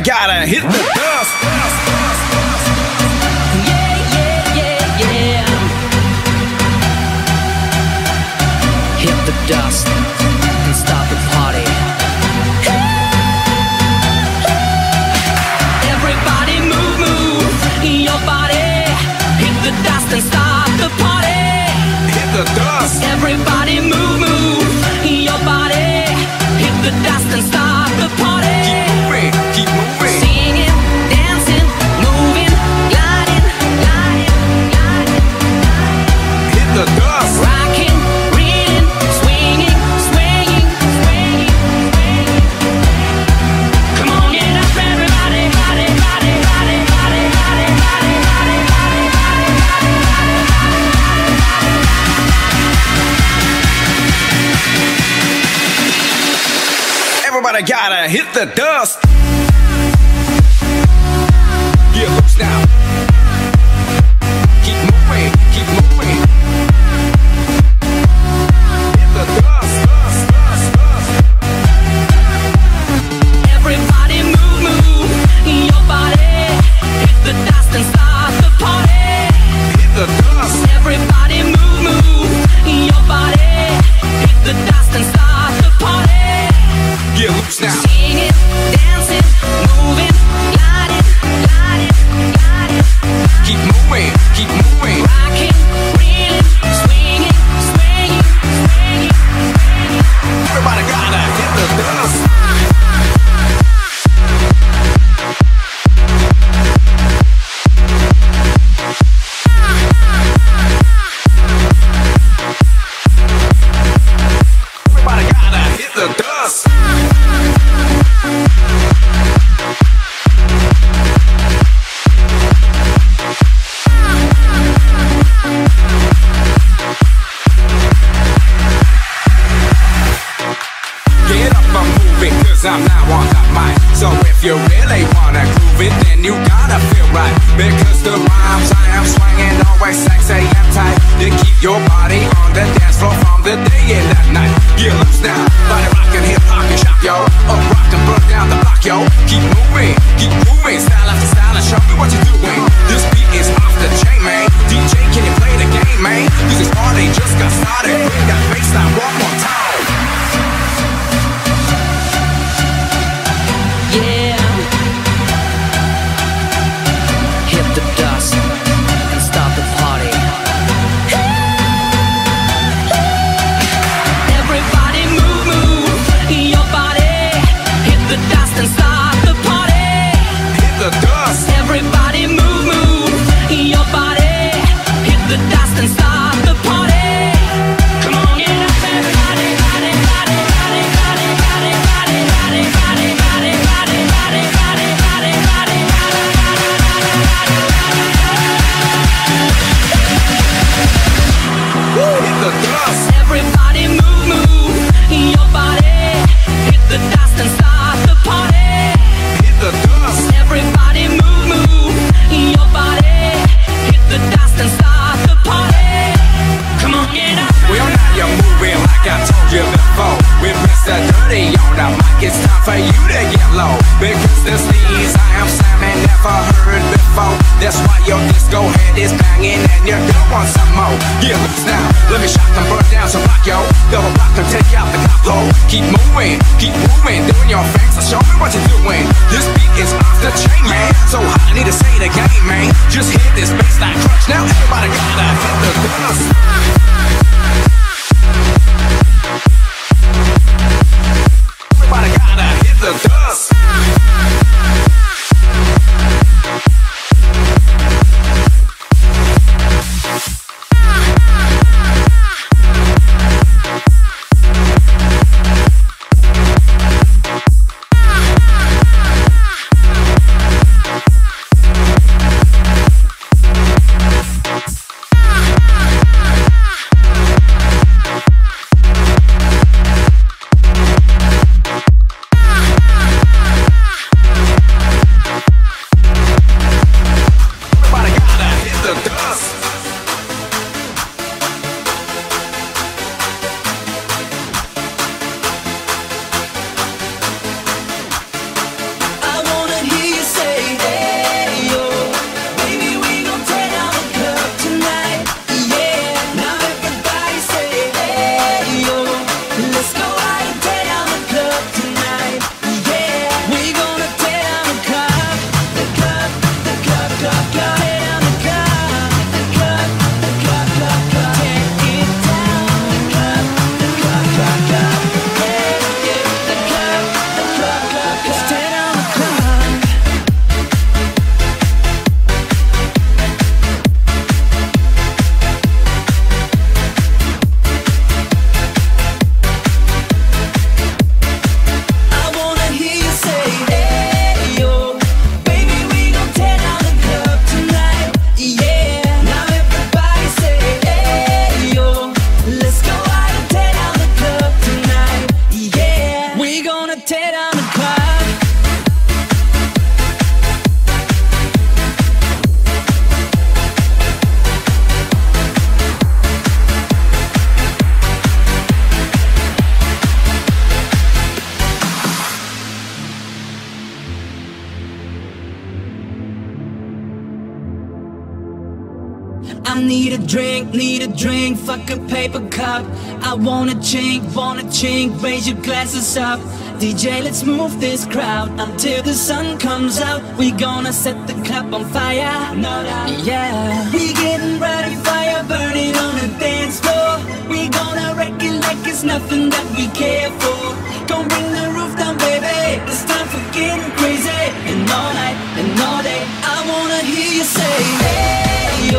gotta, gotta hit the dust. Hit the dust and stop the party. Everybody move, move your body. Hit the dust and stop the party. Hit the dust. Everybody move. the drink, need a drink, fuck a paper cup. I wanna chink, wanna chink, raise your glasses up. DJ, let's move this crowd until the sun comes out. We gonna set the club on fire. No doubt. Yeah. We getting ready, fire burning on the dance floor. We gonna wreck it like it's nothing that we care for. Gonna bring the roof down, baby. It's time for getting crazy. And all night and all day, I wanna hear you say, Hey.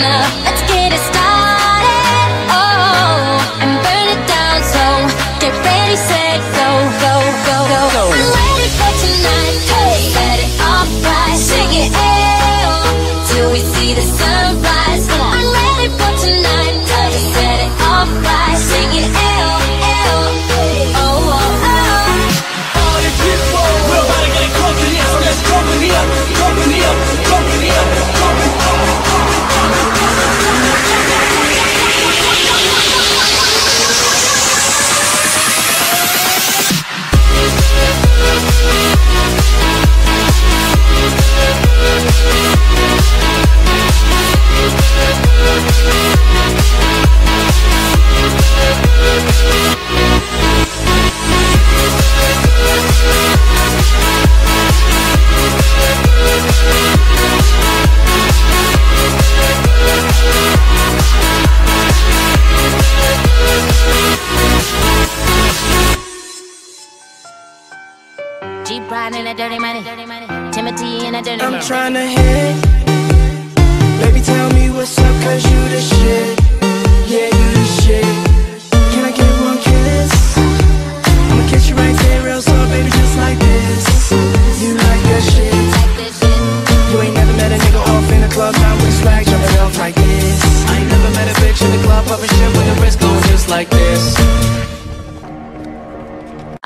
enough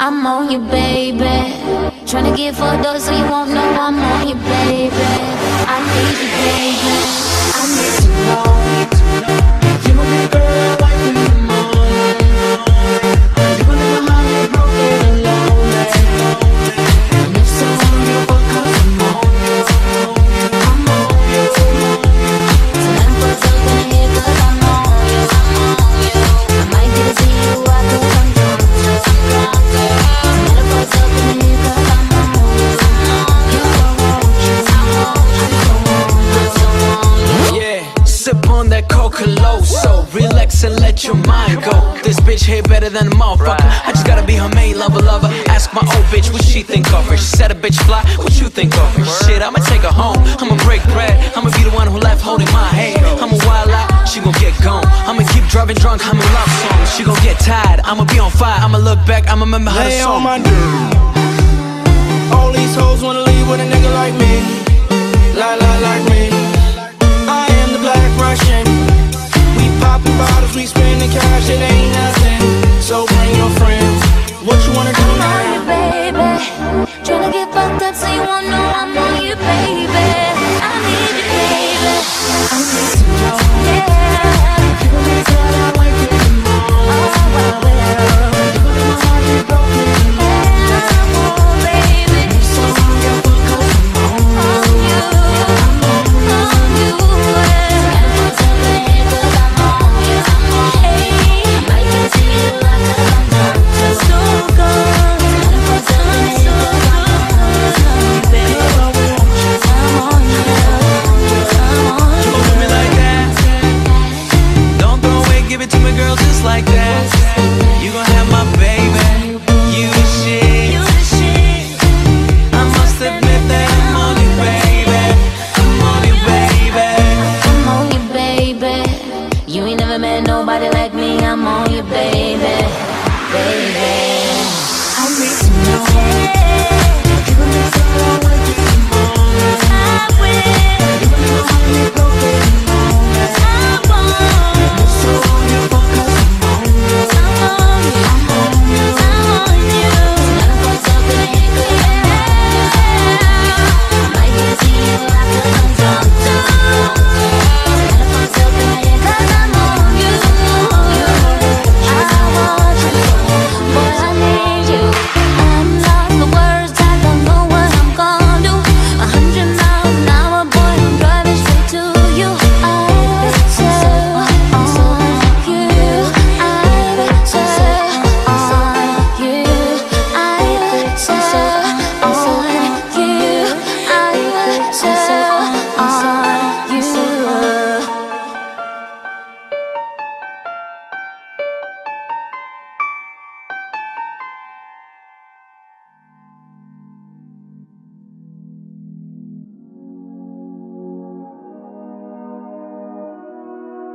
I'm on you, baby. Tryna get fucked up so you won't know I'm on you, baby. I need you, baby. I need to know. You a good girl, like bitch better than a motherfucker. I just gotta be her main lover, lover. Ask my old bitch what she think of her. She said a bitch fly, what you think of her? Shit, I'ma take her home. I'ma break bread. I'ma be the one who left holding my hand. I'ma wild out, she gon' get gone. I'ma keep driving drunk, humming love songs. She gon' get tired. I'ma be on fire. I'ma look back. I'ma remember how the Lay on song. my dirt. All these hoes wanna leave with a nigga like me. Like, like, like me. I am the black Russian. We poppin' bottles, we spending cash, it ain't nothing. So bring your friends. What you wanna do I'm on you, baby. Tryna get fucked up so you won't know I'm on you, baby.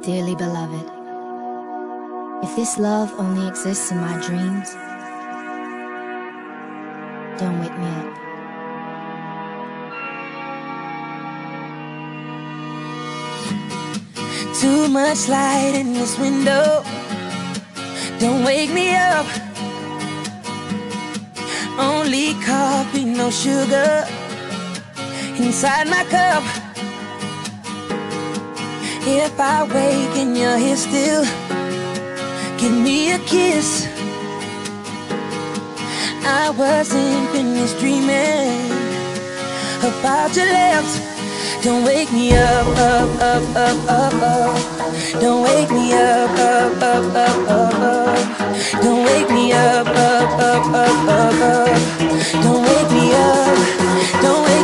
Dearly beloved, if this love only exists in my dreams, don't wake me up. Too much light in this window. Don't wake me up. Only coffee, no sugar. Inside my cup. If I wake and you're here still, give me a kiss. I wasn't finished dreaming about your lips. Don't wake me up, up, up, up, up, up. Don't wake me up, up, up, up, up, up. Don't wake me up, up, up, up, up, up. Don't wake me up. Don't wake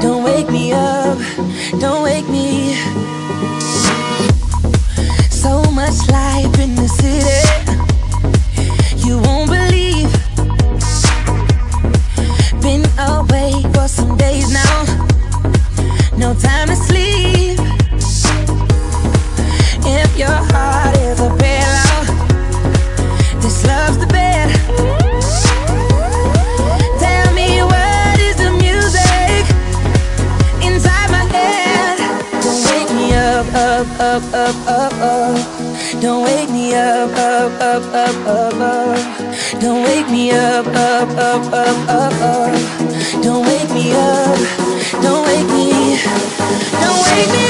Don't wake me up, don't wake me. So much life in the city. You won't believe. Been awake for some days now. No time to sleep. If your heart me up, up, up, up, up, up. Don't wake me up, up, up, up, up, up. Don't wake me up. Don't wake me. Don't wake me.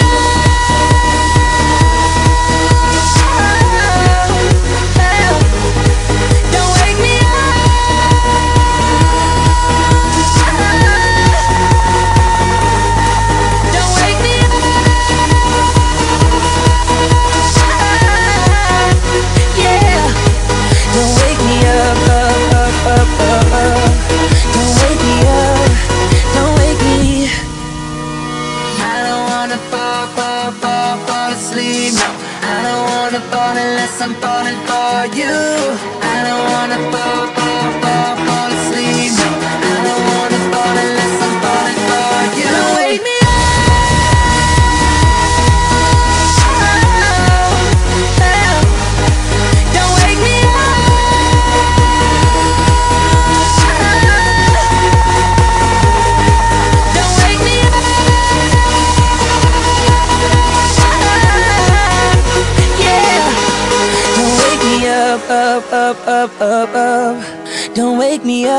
up, up, up. Don't wake me up.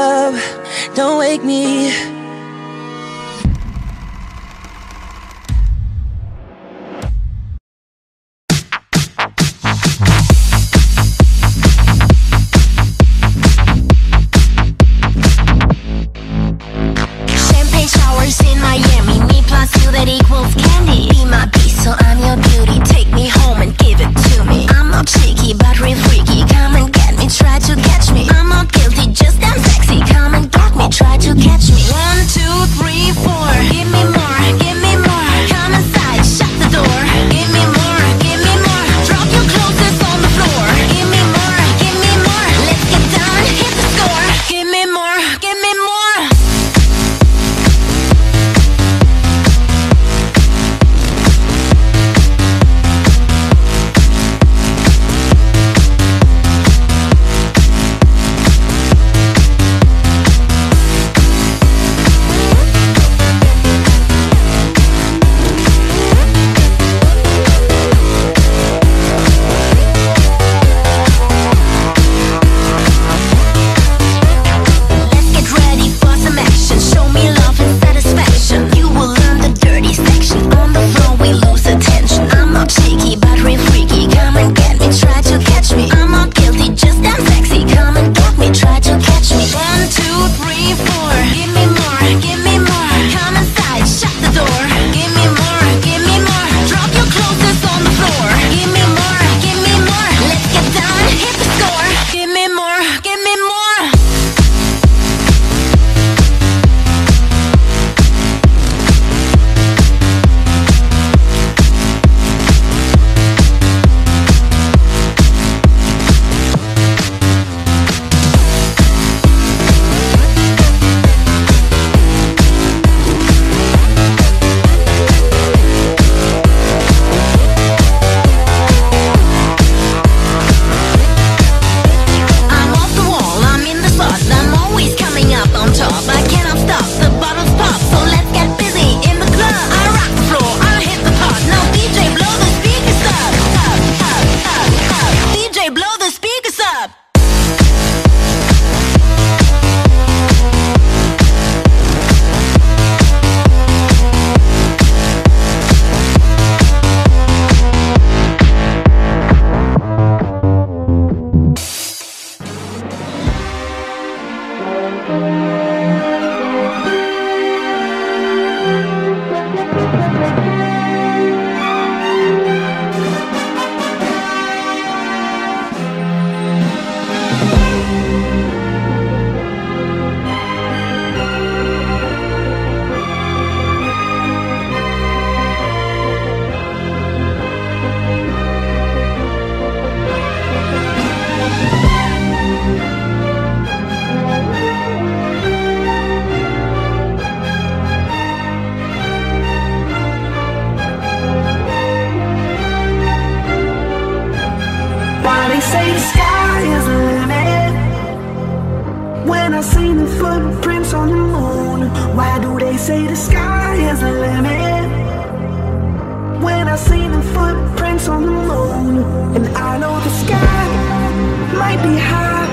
Be high,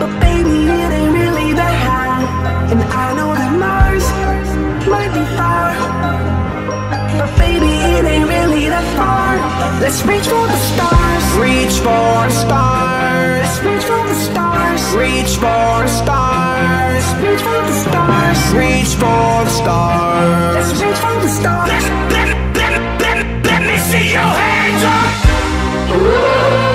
but baby, it ain't really that high. And I know that Mars might be far, but baby, it ain't really that far. Let's reach for the stars. Reach for the stars. Let's reach for the stars. Reach for the stars. Reach for the stars. Reach for the stars. Let's reach for the stars. Let, let, let, let me see your hands up.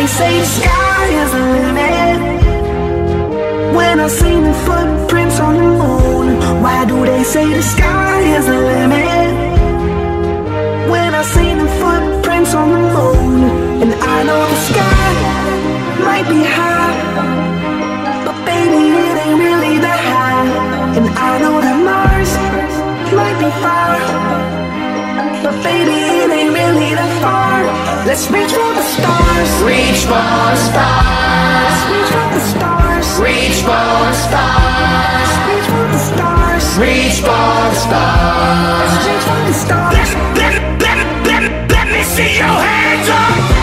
They say the sky is the limit. When I seen the footprints on the moon Why do they say the sky is the limit? When I seen the footprints on the moon And I know the sky might be high But baby it ain't really that high. And I know that Mars might be far but baby, it ain't really that far. Let's reach for the stars. Reach for the stars. Reach for the stars. Reach for the stars. Reach for the stars. Reach for the stars. Reach for the stars. Let, let, let, let, let me see your hands up.